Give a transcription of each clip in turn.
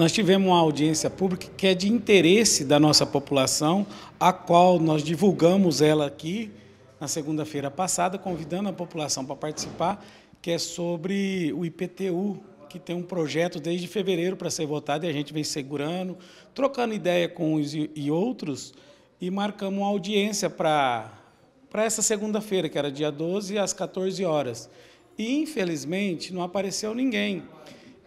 Nós tivemos uma audiência pública que é de interesse da nossa população, a qual nós divulgamos ela aqui na segunda-feira passada, convidando a população para participar, que é sobre o IPTU, que tem um projeto desde fevereiro para ser votado e a gente vem segurando, trocando ideia com uns e outros e marcamos uma audiência para para essa segunda-feira, que era dia 12, às 14 horas. E, infelizmente, não apareceu ninguém.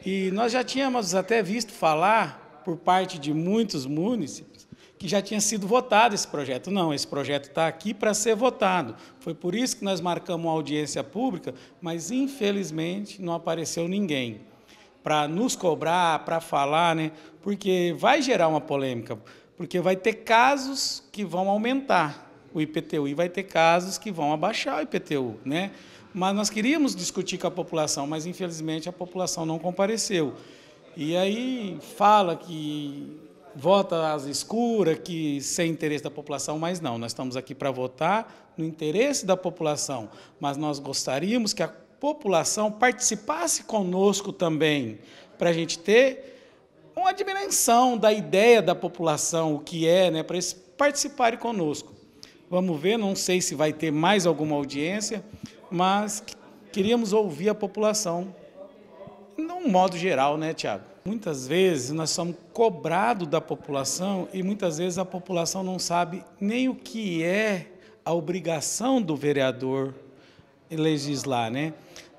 E nós já tínhamos até visto falar, por parte de muitos municípios, que já tinha sido votado esse projeto. Não, esse projeto está aqui para ser votado. Foi por isso que nós marcamos uma audiência pública, mas, infelizmente, não apareceu ninguém para nos cobrar, para falar, né? porque vai gerar uma polêmica, porque vai ter casos que vão aumentar o IPTU e vai ter casos que vão abaixar o IPTU, né? Mas nós queríamos discutir com a população, mas infelizmente a população não compareceu. E aí fala que vota às escuras, que sem interesse da população, mas não, nós estamos aqui para votar no interesse da população, mas nós gostaríamos que a população participasse conosco também, para a gente ter uma dimensão da ideia da população, o que é, né, para eles participarem conosco. Vamos ver, não sei se vai ter mais alguma audiência, mas queríamos ouvir a população, num modo geral, né, Tiago? Muitas vezes nós somos cobrados da população e muitas vezes a população não sabe nem o que é a obrigação do vereador legislar, né?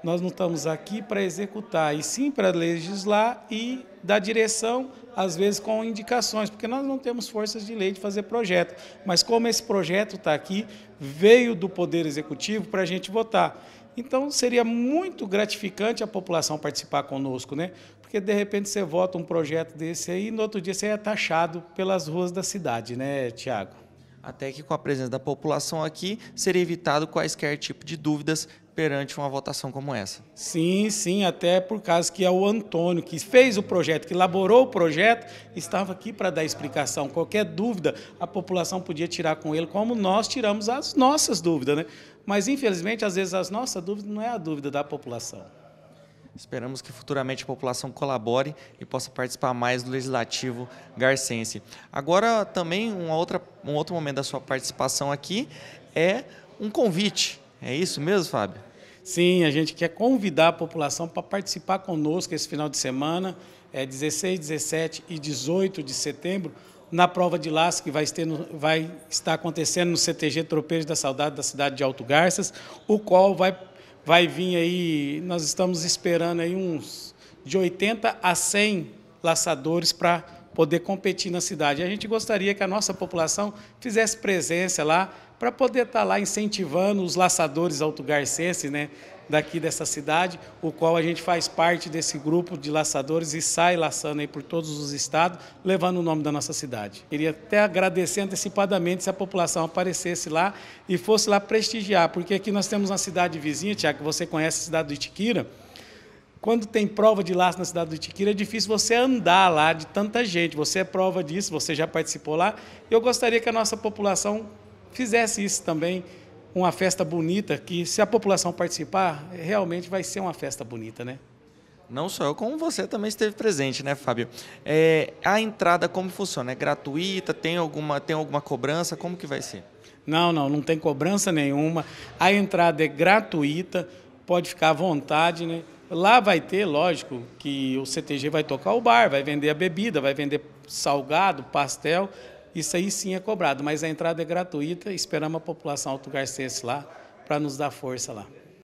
Nós não estamos aqui para executar, e sim para legislar e dar direção, às vezes com indicações, porque nós não temos forças de lei de fazer projeto. Mas como esse projeto está aqui, veio do Poder Executivo para a gente votar. Então, seria muito gratificante a população participar conosco, né? Porque, de repente, você vota um projeto desse aí e no outro dia você é taxado pelas ruas da cidade, né, Tiago? Até que com a presença da população aqui, seria evitado quaisquer tipo de dúvidas perante uma votação como essa. Sim, sim, até por causa que é o Antônio que fez o projeto, que elaborou o projeto, estava aqui para dar explicação. Qualquer dúvida, a população podia tirar com ele, como nós tiramos as nossas dúvidas, né? Mas infelizmente, às vezes as nossas dúvidas não é a dúvida da população. Esperamos que futuramente a população colabore e possa participar mais do Legislativo Garcense. Agora, também, uma outra, um outro momento da sua participação aqui é um convite é isso mesmo, Fábio? Sim, a gente quer convidar a população para participar conosco esse final de semana, é 16, 17 e 18 de setembro, na prova de laço que vai, no, vai estar acontecendo no CTG Tropeiros da Saudade da cidade de Alto Garças, o qual vai, vai vir aí, nós estamos esperando aí uns de 80 a 100 laçadores para poder competir na cidade. A gente gostaria que a nossa população fizesse presença lá para poder estar tá lá incentivando os laçadores autogarcenses, né, daqui dessa cidade, o qual a gente faz parte desse grupo de laçadores e sai laçando aí por todos os estados, levando o nome da nossa cidade. Queria até agradecer antecipadamente se a população aparecesse lá e fosse lá prestigiar, porque aqui nós temos uma cidade vizinha, Tiago, que você conhece a cidade do Itiquira, quando tem prova de laço na cidade do Itiquira, é difícil você andar lá de tanta gente. Você é prova disso, você já participou lá. Eu gostaria que a nossa população fizesse isso também, uma festa bonita, que se a população participar, realmente vai ser uma festa bonita, né? Não só eu, como você também esteve presente, né, Fábio? É, a entrada como funciona? É gratuita? Tem alguma, tem alguma cobrança? Como que vai ser? Não, não, não tem cobrança nenhuma. A entrada é gratuita, pode ficar à vontade, né? Lá vai ter, lógico, que o CTG vai tocar o bar, vai vender a bebida, vai vender salgado, pastel, isso aí sim é cobrado, mas a entrada é gratuita. Esperamos a população autogarcense lá para nos dar força lá.